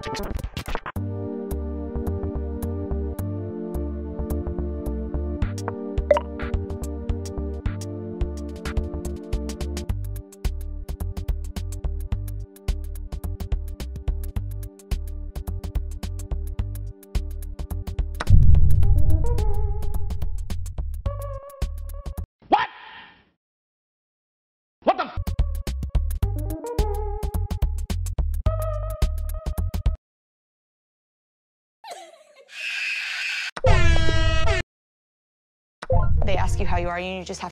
Thanks. They ask you how you are, and you just have